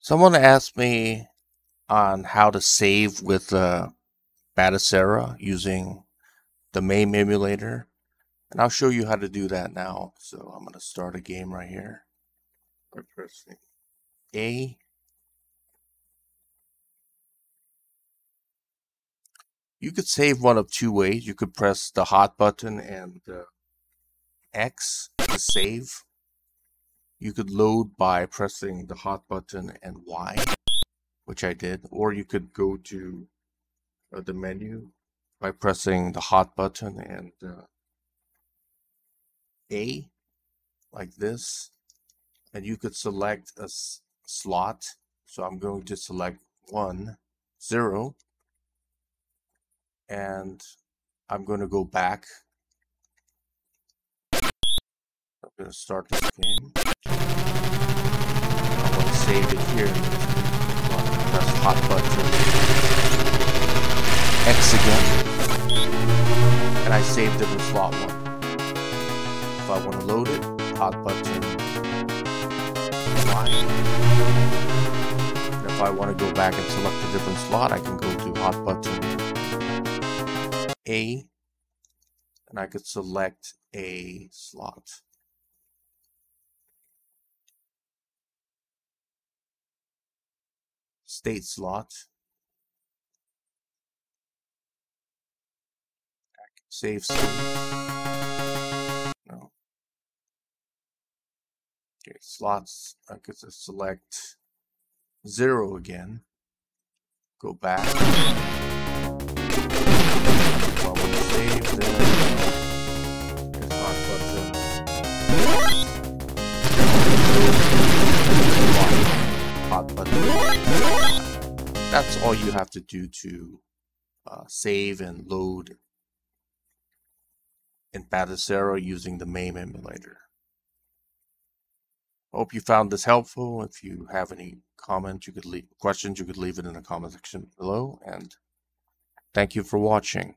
Someone asked me on how to save with uh, Batocera using the MAME emulator. And I'll show you how to do that now. So I'm going to start a game right here by pressing A. You could save one of two ways. You could press the hot button and uh, X to save. You could load by pressing the hot button and Y, which I did. Or you could go to uh, the menu by pressing the hot button and uh, A, like this. And you could select a slot. So I'm going to select 1, 0 and I'm going to go back. I'm going to start this game. I'm going to save it here. Press hot button. X again. And I saved it in slot 1. If I want to load it, hot button Y. And if I want to go back and select a different slot, I can go to hot button a and I could select a slot. State slot. Save. No. Okay, slots. I could select zero again. Go back save the button. Hot button. That's all you have to do to uh, save and load in Batocera using the MAME emulator. Hope you found this helpful. If you have any comments, you could leave questions, you could leave it in the comment section below. And thank you for watching.